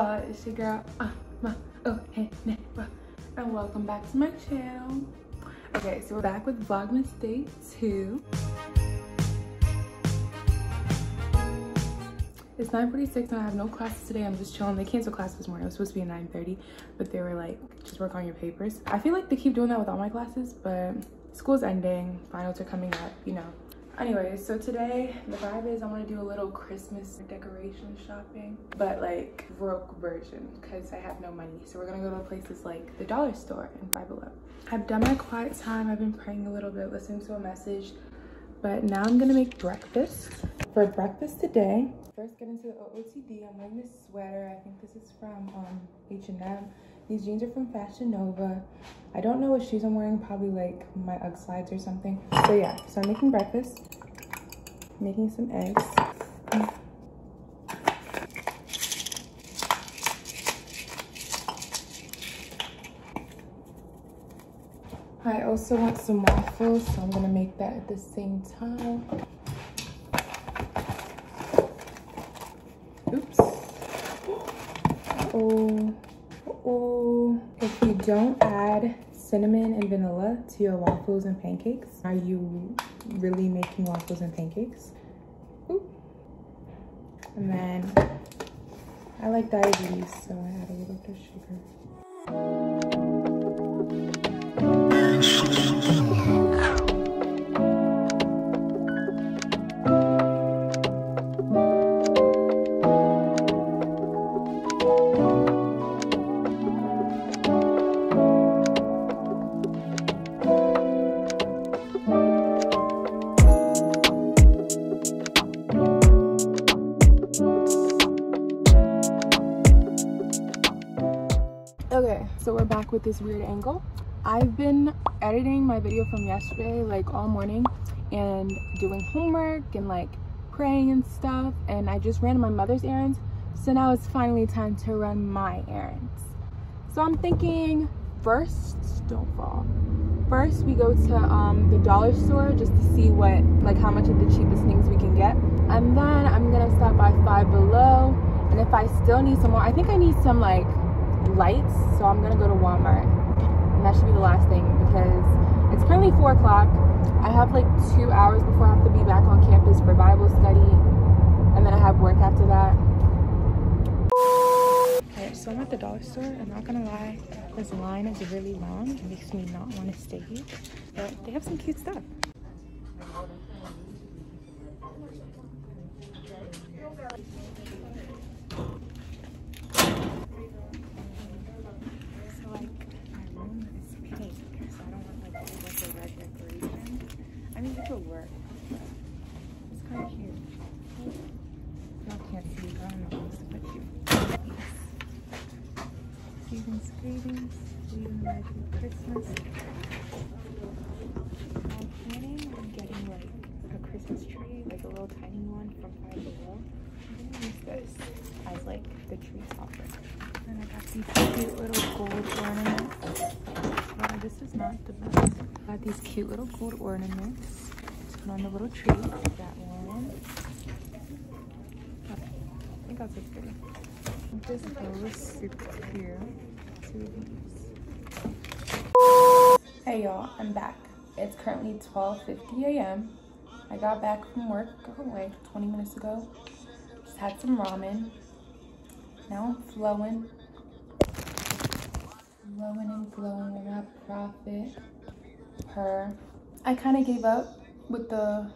Y'all, it's your girl, uh, oh, and welcome back to my channel. Okay, so we're back with Vlogmas Day 2. It's 9.46 and I have no classes today. I'm just chilling. They canceled class this morning. It was supposed to be at 9.30, but they were like, just work on your papers. I feel like they keep doing that with all my classes, but school's ending, finals are coming up, you know. Anyways, so today the vibe is I want to do a little Christmas decoration shopping, but like broke version because I have no money. So we're gonna go to places like the dollar store and Five Below. I've done my quiet time. I've been praying a little bit, listening to a message, but now I'm gonna make breakfast. For breakfast today, first get into the OOTD. I'm wearing this sweater. I think this is from um, H&M. These jeans are from Fashion Nova. I don't know what shoes I'm wearing, probably like my UGG slides or something. So yeah, so I'm making breakfast, making some eggs. I also want some waffles, so I'm gonna make that at the same time. Oops. Oh. Oh, if you don't add cinnamon and vanilla to your waffles and pancakes, are you really making waffles and pancakes? Ooh. And then I like diabetes, so I add a little bit of sugar. Okay, so we're back with this weird angle. I've been editing my video from yesterday like all morning and doing homework and like praying and stuff and I just ran my mother's errands. So now it's finally time to run my errands. So I'm thinking first, don't fall. First we go to um, the dollar store just to see what, like how much of the cheapest things we can get. And then I'm gonna stop by Five Below and if I still need some more, I think I need some like lights so i'm gonna go to walmart. And that should be the last thing because it's currently four o'clock. I have like two hours before i have to be back on campus for bible study and then i have work after that. Okay so i'm at the dollar store i'm not gonna lie this line is really long it makes me not want to stay here but they have some cute stuff I could work. It's kind of cute. Y'all can't see, I don't know if it's but cute. Greetings, greetings. Greetings, Merry Christmas. I'm planning on getting like a Christmas tree, like a little tiny one from Five Below. I'm gonna use this as like the tree topper. And I got these cute little gold ornaments. This is not the best. Got these cute little gold ornaments. On the little tree. That one. I think I'll take. This these. Hey y'all, I'm back. It's currently 12.50 a.m. I got back from work oh, like 20 minutes ago. Just had some ramen. Now I'm flowing flowing and flowing. I got profit per. I kind of gave up with the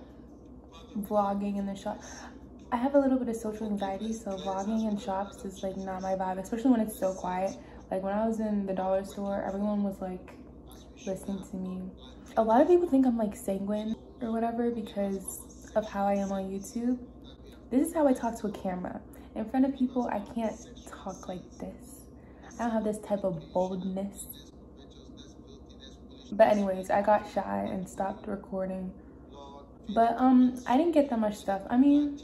vlogging and the shop. I have a little bit of social anxiety, so vlogging and shops is like not my vibe, especially when it's so quiet. Like when I was in the dollar store, everyone was like listening to me. A lot of people think I'm like sanguine or whatever because of how I am on YouTube. This is how I talk to a camera. In front of people, I can't talk like this. I don't have this type of boldness. But anyways, I got shy and stopped recording. But um, I didn't get that much stuff. I mean,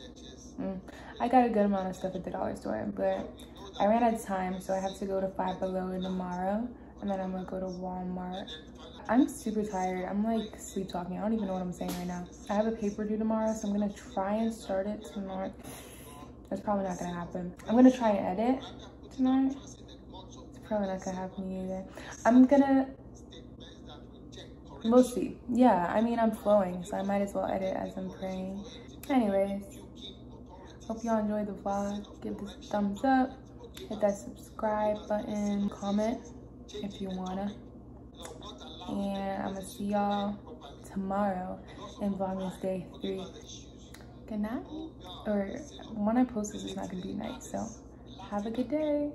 mm, I got a good amount of stuff at the dollar store, but I ran out of time, so I have to go to Five Below tomorrow, and then I'm gonna go to Walmart. I'm super tired. I'm like sleep talking. I don't even know what I'm saying right now. I have a paper due tomorrow, so I'm gonna try and start it tomorrow. That's probably not gonna happen. I'm gonna try and edit tonight. It's probably not gonna happen either. I'm gonna, we'll see. Yeah, I mean, I'm flowing, so I might as well edit as I'm praying. Anyways, hope y'all enjoyed the vlog. Give this a thumbs up, hit that subscribe button, comment if you wanna. And I'm gonna see y'all tomorrow in Vlogmas Day 3 good night. Or when I post this, it's not gonna be night. So have a good day.